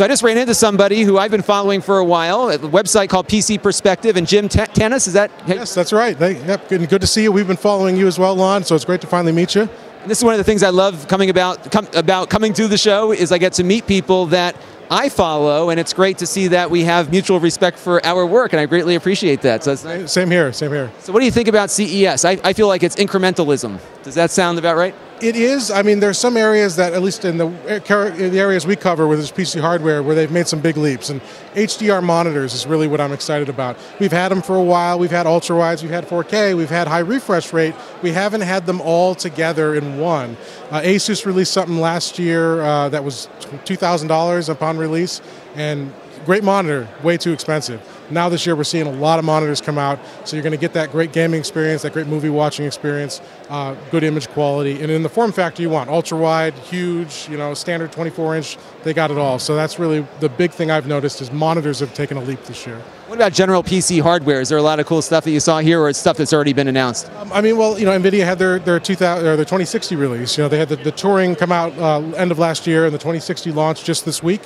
So I just ran into somebody who I've been following for a while a website called PC Perspective and Jim T- Tanous. Is that? Yes, that's right. They, yep, good, good to see you. We've been following you as well, Lon. So it's great to finally meet you. This is one of the things I love coming about com- about coming to the show is I get to meet people that I follow, and it's great to see that we have mutual respect for our work, and I greatly appreciate that. So, nice. same here, same here. So, what do you think about CES? I, I feel like it's incrementalism. Does that sound about right? It is. I mean, there's some areas that, at least in the, in the areas we cover with this PC hardware, where they've made some big leaps. And HDR monitors is really what I'm excited about. We've had them for a while. We've had ultra wides. We've had 4K. We've had high refresh rate. We haven't had them all together in one. Uh, Asus released something last year uh, that was $2,000 upon release, and great monitor, way too expensive. Now this year we're seeing a lot of monitors come out, so you're going to get that great gaming experience, that great movie watching experience, uh, good image quality, and in the form factor you want, ultra wide, huge, you know, standard 24 inch, they got it all. So that's really the big thing I've noticed is monitors have taken a leap this year. About general PC hardware? Is there a lot of cool stuff that you saw here, or stuff that's already been announced? Um, I mean, well, you know, Nvidia had their their 2000 or their 2060 release. You know, they had the, the Turing come out uh, end of last year, and the 2060 launched just this week.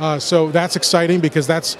Uh, so that's exciting because that's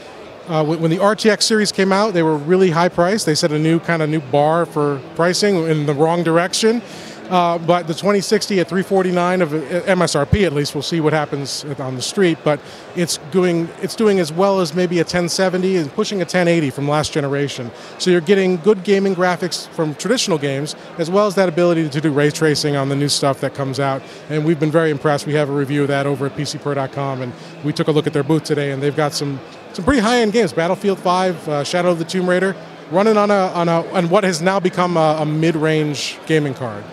uh, when the RTX series came out, they were really high priced. They set a new kind of new bar for pricing in the wrong direction. Uh, but the 2060 at 349 of uh, MSRP at least, we'll see what happens on the street. But it's doing it's doing as well as maybe a 1070 and pushing a 1080 from last generation. So you're getting good gaming graphics from traditional games, as well as that ability to do ray tracing on the new stuff that comes out. And we've been very impressed. We have a review of that over at PCPer.com, and we took a look at their booth today, and they've got some some pretty high-end games. Battlefield 5, uh, Shadow of the Tomb Raider, running on a on a on what has now become a, a mid-range gaming card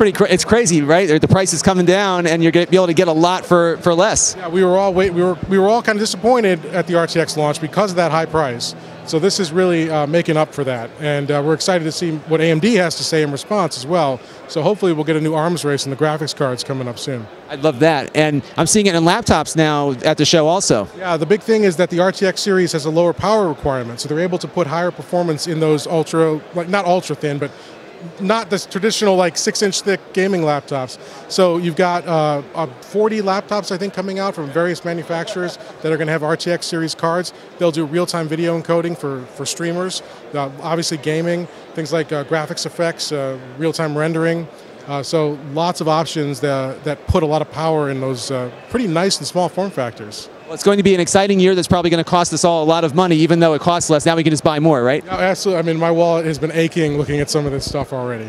pretty. Cra- it's crazy, right? The price is coming down, and you're going to be able to get a lot for, for less. Yeah, we were all wait, we were we were all kind of disappointed at the RTX launch because of that high price. So this is really uh, making up for that, and uh, we're excited to see what AMD has to say in response as well. So hopefully we'll get a new arms race in the graphics cards coming up soon. I'd love that, and I'm seeing it in laptops now at the show also. Yeah, the big thing is that the RTX series has a lower power requirement, so they're able to put higher performance in those ultra, like not ultra thin, but not the traditional like six inch thick gaming laptops. So you've got uh, uh, 40 laptops I think coming out from various manufacturers that are going to have RTX series cards. They'll do real time video encoding for for streamers, uh, obviously gaming, things like uh, graphics effects, uh, real time rendering. Uh, so lots of options that, that put a lot of power in those pretty nice and small form factors. Well, it's going to be an exciting year that's probably going to cost us all a lot of money, even though it costs less. Now we can just buy more, right? No, absolutely. I mean, my wallet has been aching looking at some of this stuff already.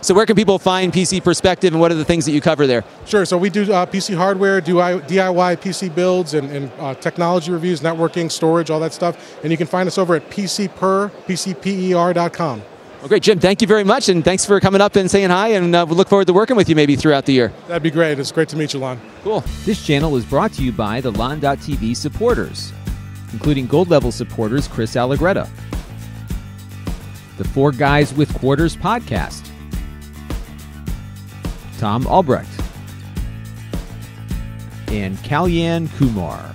So where can people find PC Perspective and what are the things that you cover there? Sure. So we do uh, PC hardware, do DIY PC builds and, and uh, technology reviews, networking, storage, all that stuff. And you can find us over at PCPer, PCPER.com. Well, great, Jim. Thank you very much, and thanks for coming up and saying hi. And uh, we look forward to working with you maybe throughout the year. That'd be great. It's great to meet you, Lon. Cool. This channel is brought to you by the Lon.TV supporters, including gold level supporters Chris Allegretta, the Four Guys with Quarters podcast, Tom Albrecht, and Kalyan Kumar.